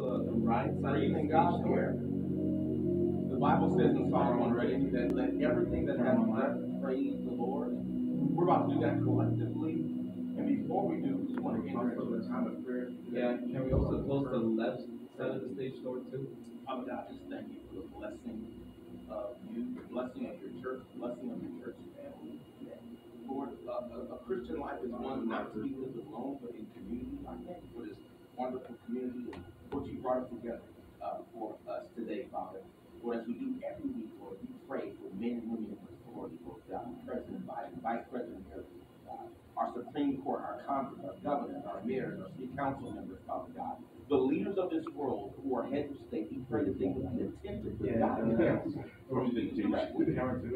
the, the right side. In God's. The Bible says in Psalm one already that let everything that has breath praise the Lord. We're about to do that collectively. And before we do, we just want to enter into a time of prayer. Yeah, can we also close the left side of the stage door too? Father God, just thank you for the blessing of you, the blessing of your church, the blessing of your church family. Lord, uh, a, a Christian life is one not to be lived alone, but in community. I thank you for this wonderful community what you brought us together uh, for us today, Father. Lord, as we do every week, Lord, we pray for men and women in authority, Lord God, President Biden, Vice President Harris, God, our Supreme Court, our Congress, our governors, our mayors, our city council members, Father God, the leaders of this world who are heads of state, we pray that they would be attentive to God from the directly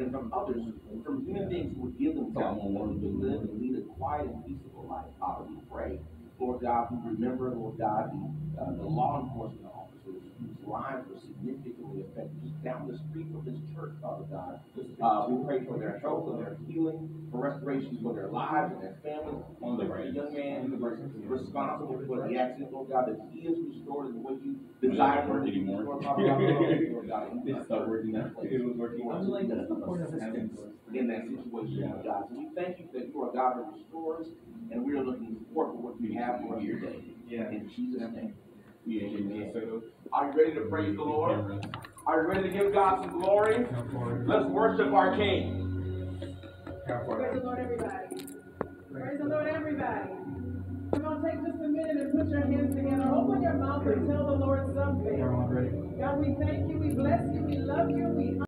and from others, from human beings who would give themselves to Lord, to live and lead a quiet and peaceable life. Father, we pray, Lord God, we remember, Lord God, the, uh, the law enforcement officers whose lives were significantly affected just down the street from this church, Father God. Uh, we pray for their health and their healing, for restoration for their lives and their families. On the young man who was responsible for the accident, Lord God, that he is restored in the way you desire for him to be restored, Father God. Lord God, and It started working now. It was working. Lord, I'm like, just that's the point of this. in that situation, Lord God. So we thank you that you are God that restores, and we are looking forward for what you have for us today. Yeah. In Jesus' name. Yeah, so. Are you ready to praise the Lord? Are you ready to give God some glory? Let's worship our King. Praise the Lord, everybody. Praise the Lord, everybody. Come on, take just a minute and put your hands together. Open your mouth and tell the Lord something. God, we thank you, we bless you, we love you, we